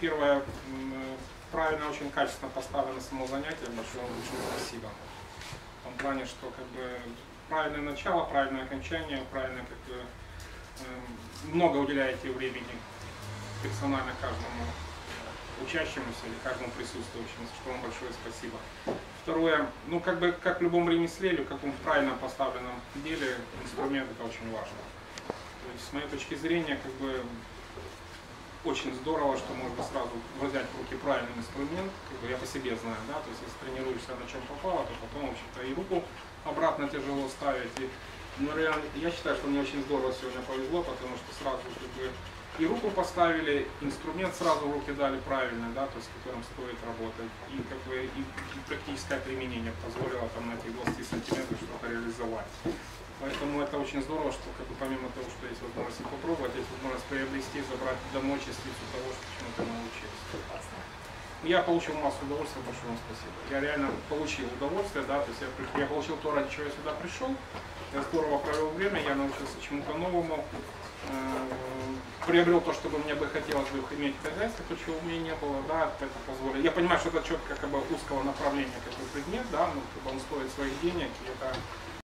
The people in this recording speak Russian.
первое, правильно, очень качественно поставлено само занятие, большое большое спасибо. В том плане, что как бы правильное начало, правильное окончание, правильно как бы эм, много уделяете времени персонально каждому учащемуся или каждому присутствующему, за что вам большое спасибо. Второе, ну как бы как в любом ремесле или в каком правильно поставленном деле, инструмент это очень важно. То есть с моей точки зрения, как бы очень здорово, что можно сразу взять в руки правильный инструмент, как бы я по себе знаю, да, то есть если тренируешься на чем попало, то потом, в общем-то, и руку обратно тяжело ставить. И, ну, реально, я считаю, что мне очень здорово сегодня повезло, потому что сразу как бы и руку поставили, инструмент сразу в руки дали правильно, да, то есть с которым стоит работать, и как бы и, и практическое применение позволило там на этих 20 сантиметров что-то реализовать. Поэтому это очень здорово, что как бы, помимо того, что есть возможность попробовать, есть возможность приобрести, забрать домой частицу того, что чему ты научился. Я получил массу удовольствия, большое вам спасибо. Я реально получил удовольствие, да, то есть я, я получил то, ради чего я сюда пришел. Я здорово провел время, я научился чему-то новому, э, приобрел то, что бы мне бы хотелось бы иметь в хозяйстве, то, чего у меня не было, да, это позволит. Я понимаю, что это четко как бы узкого направления какой предмет, да, ну, как бы он стоит своих денег, и это